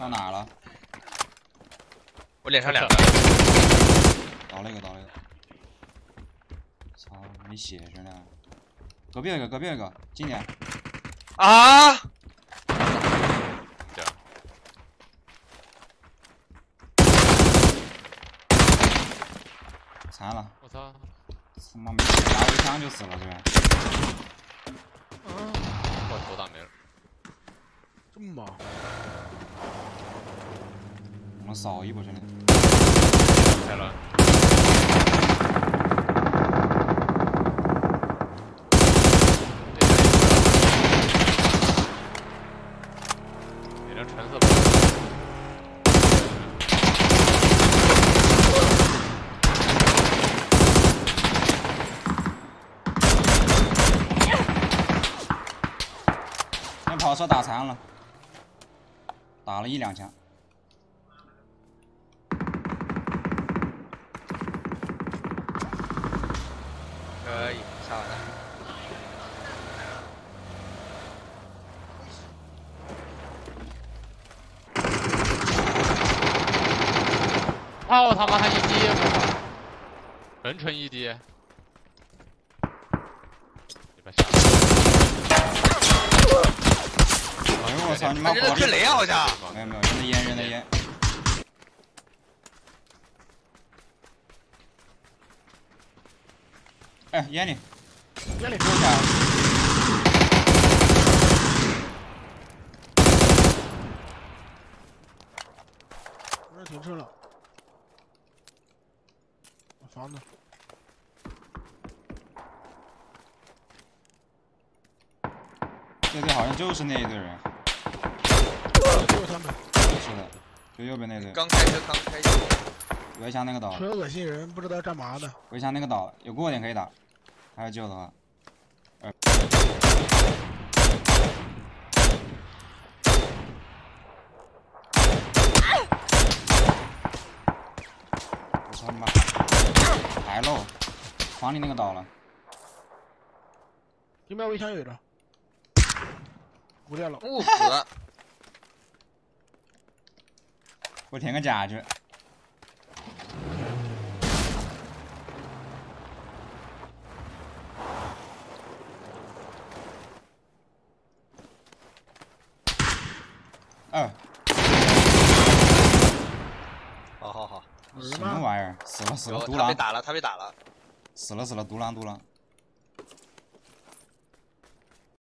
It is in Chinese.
到哪了？我脸上两个，倒了一个，倒了一个。操，没血着呢。隔壁有一个，隔壁有一个，近点。啊！这，残了，我操！他妈没血，打我一枪就死了，这边。我头打没了。这么忙？扫一波兄弟。开了。那辆橙色的。那跑车打残了，打了一两枪。可以下完了。操他妈他一滴，我操！纯纯一滴。你把下。哎呦我操！你妈人家火力！推雷啊，好像。没有没有，扔的烟，扔的烟。哎，烟里，烟里丢下来。我这停车了。房子。这队好像就是那一队人，就是他们，是的，就右边那队。刚开车，刚开车。围墙那个倒了，纯恶心人，不知道干嘛的。围墙那个岛，有过点可以打，还有救的话。呃我操他妈！还漏，房里那个倒了，对面围墙有一个，骨裂了。不死。我填个甲去。二，好好好。什么玩意儿？死了死了，有独狼他被打了，他被打了。死了死了，独狼独狼。